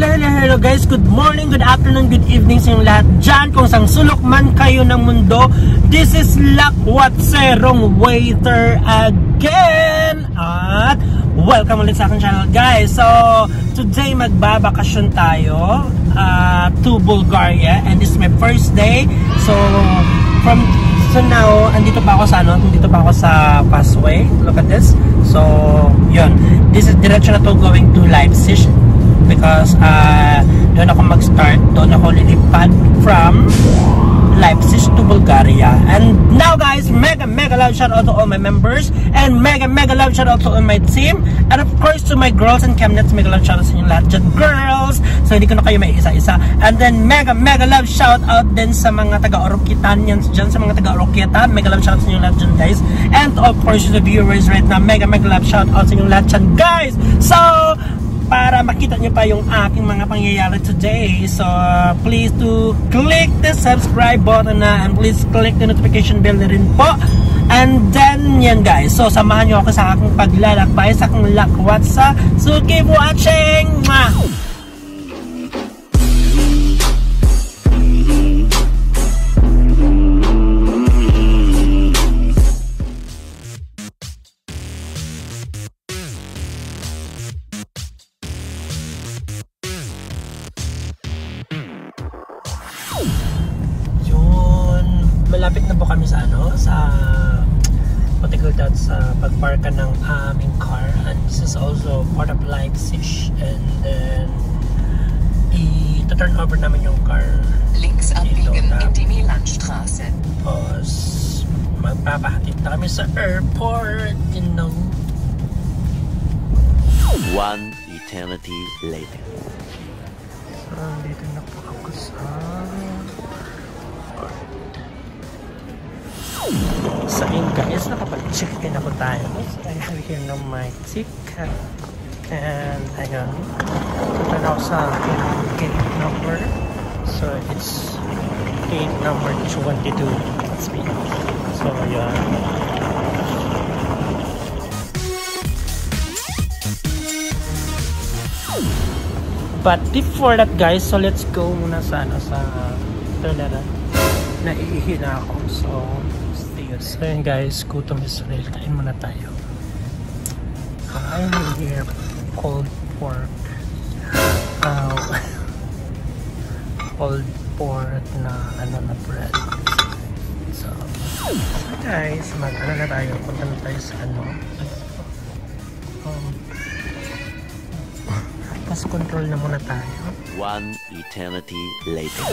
hello, hello, hello guys. Good morning, good afternoon, good evening sa inyong lahat dyan. Kung sang sulok man kayo ng mundo, this is Lakwat Serong Waiter again. At welcome ulit sa aking channel guys. So, today magbabakasyon tayo uh, to Bulgaria and this is my first day. So, from So now, andito pa ako sa ano, andito pa ako sa Passway. Look at this. So, yun. This is direction na to going to Leipzig because uh, doon ako mag-start, doon ako lilipad from Leipzig to Bulgaria. And now guys, mega mega love shout out to all my members and mega mega love shout out to all my team and of course to my girls and cabinets, mega love shout out sa inyo lahat dyan, girls! So hindi ko na kayo may isa-isa. And then mega mega love shout out din sa mga taga-Orokitanians dyan, sa mga taga-Orokita, mega love shout out sa inyo lahat dyan guys. And of course to the viewers right now, mega mega love shout out sa inyo lahat dyan guys! So, para makita nyo pa yung aking mga pangyayari today. So, please to click the subscribe button na and please click the notification bell na rin po. And then, yan guys. So, samahan nyo ako sa aking paglalakbay, sa aking lakwat sa So, keep! Mwah! Malapit na po kami sa ano, sa call that, sa pagparka ng aming car. And this is also part of Leipzig. And then, i-turn over namin yung car. Links abbiegen in die Milanstraße. Tapos, magpapahatid na kami sa airport, you know. One eternity later. So, dito na po ako sa... So, yun guys, nakapag-check in ako tayo. I have here na my ticket. And, ayun. Punta na ako sa gate number. So, it's gate number 22. That's me. So, yun. But before that guys, so let's go muna sa ano sa toilet. Naiihi na ako. So, So yun guys, gutom is real. Kain muna tayo. I'm here cold pork. Uh, cold pork na ano na bread. So, so guys, mag ano na tayo. Punta na tayo sa ano. Um, Pass control na muna tayo. One eternity later.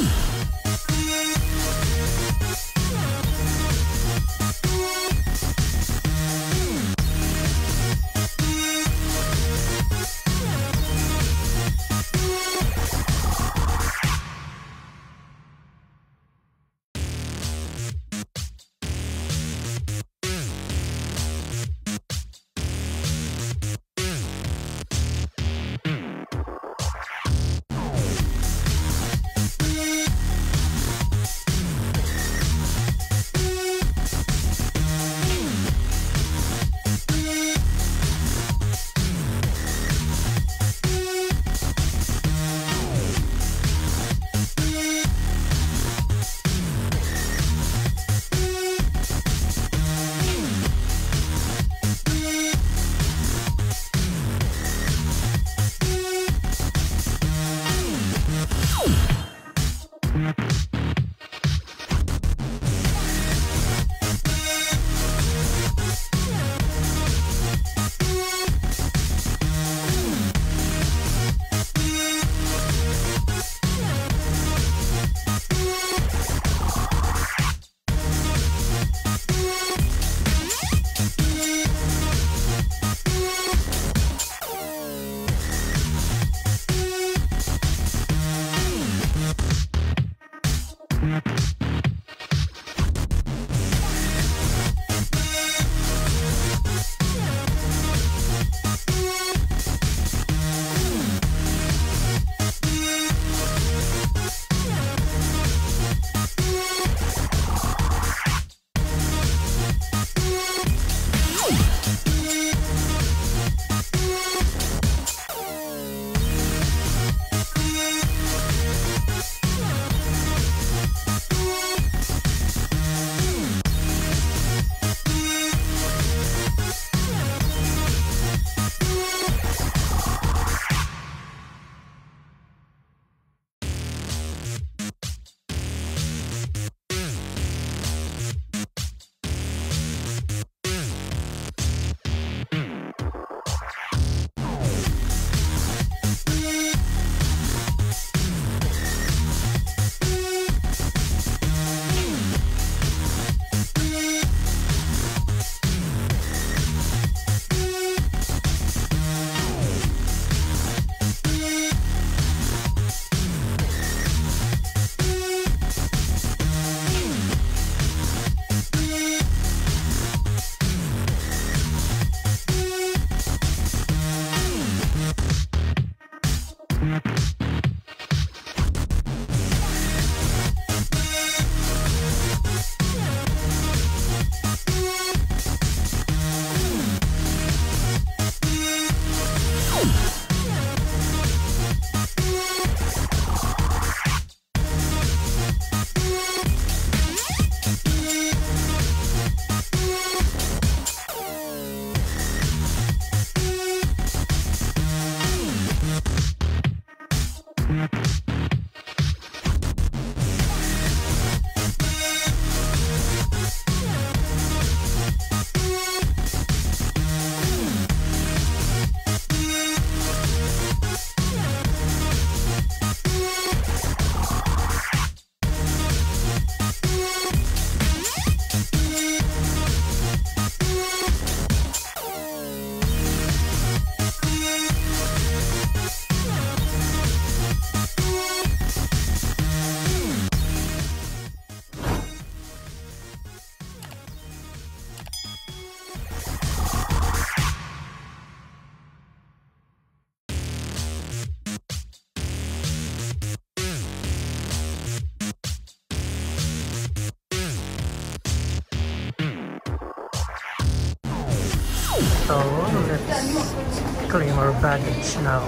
Claim our baggage now.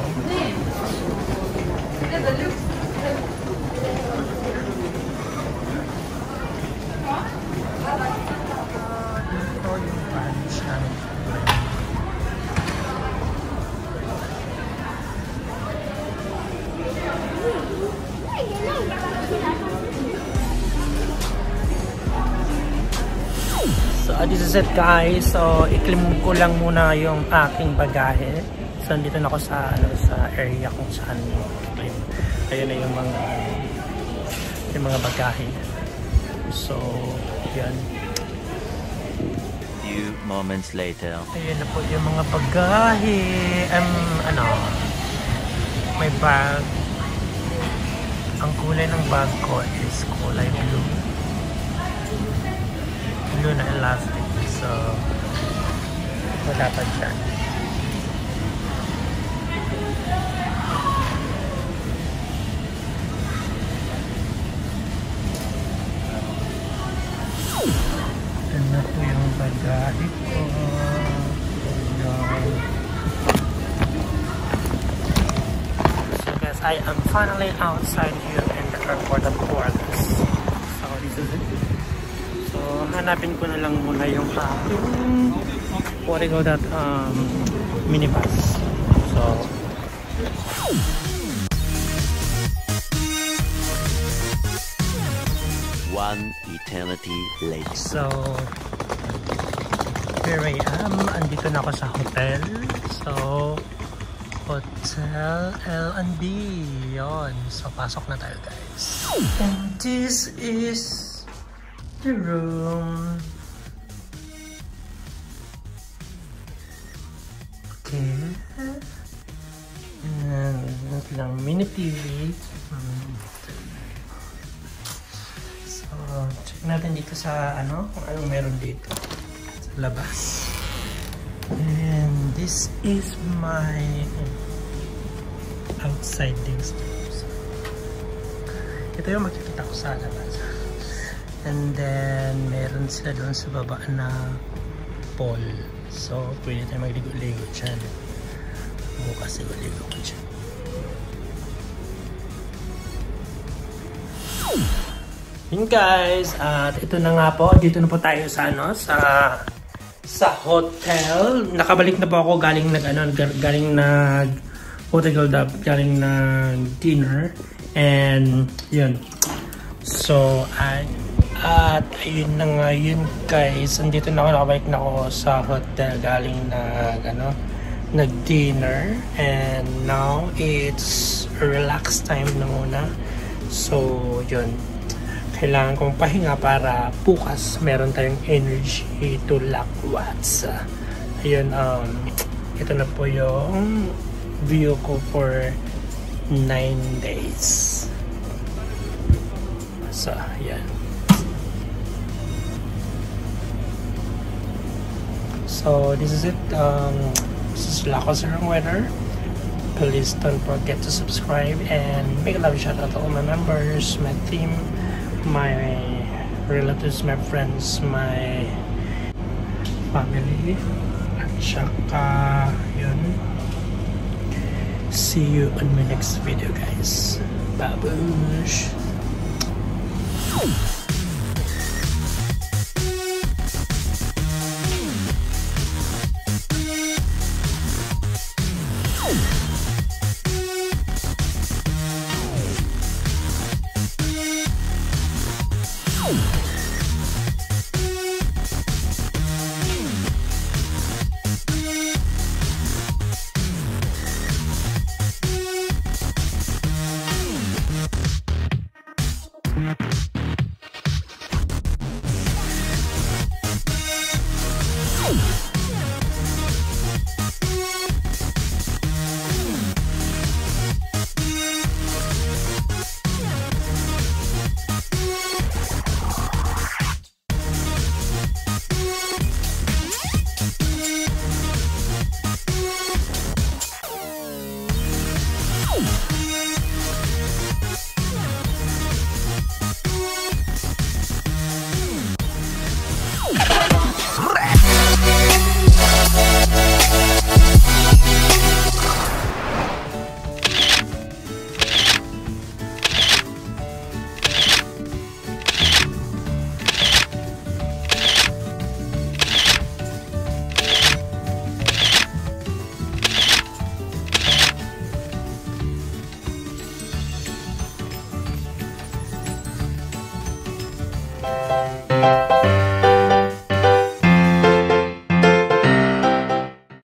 So, uh, this is it guys. So, iklim ko lang muna yung aking bagahe. So, nandito na ako sa, ano, sa area kung saan iklim. Ayun na yung mga yung mga bagahe. So, yan. Few moments later. Ayun na po yung mga bagahe. Um, ano, may bag. Ang kulay ng bag ko is kulay blue. Na elastic. So, wala pa dyan. Ano po yung bagahe ko? So guys, I am finally outside here in the airport of Corpus. So this is it. Hanapin ko na lang muna yung aking what do you call that um, minibus. So One eternity later. So, here I am. Andito na ako sa hotel. So, Hotel L&B. Yon. So, pasok na tayo guys. And this is the room. Okay. And, lang, mini TV. Hmm. So, check natin dito sa ano, kung anong meron dito sa labas. And this is my outside things. Ito yung makikita ko sa labas. And then, meron sila doon sa baba na pool. So, pwede tayo magligo-ligo dyan. Bukas ligo-ligo ko dyan. Yun guys, at ito na nga po, dito na po tayo sa ano, sa sa hotel. Nakabalik na po ako galing nag ano, galing nag hotel up, galing nag dinner and yun. So, at, at ayun na nga yun guys, andito na ako, nakabalik na ako sa hotel galing nag ano, nag dinner and now it's relax time na muna. So, yun kailangan kong pahinga para bukas meron tayong energy to lock watts. Ayun, um, ito na po yung view ko for 9 days. So, yan. So, this is it. Um, this is Lacos weather. please don't forget to subscribe and make a love shout out to all my members, my team, my relatives, my friends, my family. At yun. See you on my next video, guys. Babush!